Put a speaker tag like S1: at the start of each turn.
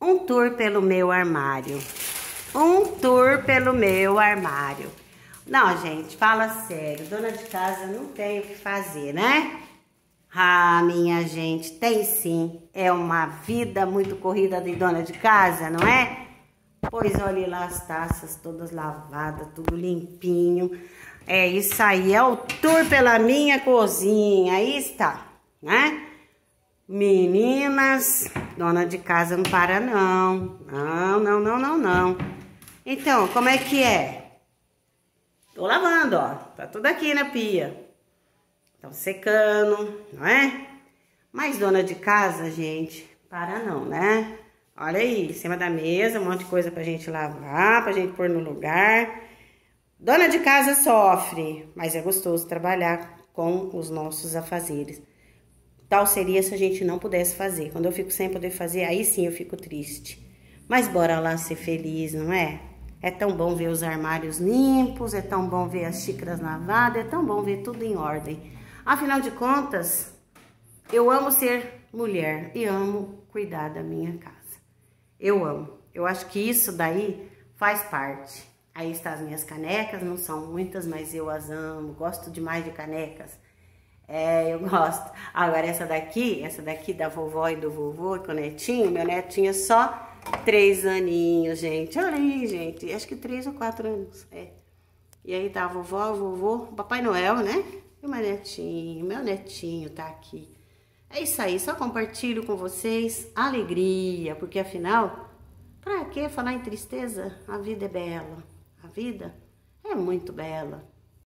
S1: um tour pelo meu armário. Um tour pelo meu armário. Não, gente, fala sério. Dona de casa não tem o que fazer, né? Ah, minha gente, tem sim. É uma vida muito corrida de dona de casa, não é? Pois olhe lá as taças todas lavadas, tudo limpinho. É isso aí, é o tour pela minha cozinha. Aí está, né? Meninas, dona de casa não para não. Não, não, não, não, não. Então, como é que é? Tô lavando, ó. Tá tudo aqui na pia. Estão secando, não é? Mas dona de casa, gente, para não, né? Olha aí, em cima da mesa, um monte de coisa pra gente lavar, pra gente pôr no lugar. Dona de casa sofre, mas é gostoso trabalhar com os nossos afazeres. Tal seria se a gente não pudesse fazer. Quando eu fico sem poder fazer, aí sim eu fico triste. Mas bora lá ser feliz, não é? É tão bom ver os armários limpos, é tão bom ver as xícaras lavadas, é tão bom ver tudo em ordem. Afinal de contas, eu amo ser mulher e amo cuidar da minha casa. Eu amo. Eu acho que isso daí faz parte. Aí estão as minhas canecas, não são muitas, mas eu as amo, gosto demais de canecas. É, eu gosto. Agora essa daqui, essa daqui da vovó e do vovô com o netinho, meu netinho é só três aninhos, gente. Olha aí, gente, acho que três ou quatro anos, é. E aí tá a vovó, o vovô, Papai Noel, né? E o meu netinho, meu netinho tá aqui. É isso aí, só compartilho com vocês alegria, porque afinal, pra que falar em tristeza? A vida é bela, a vida é muito bela.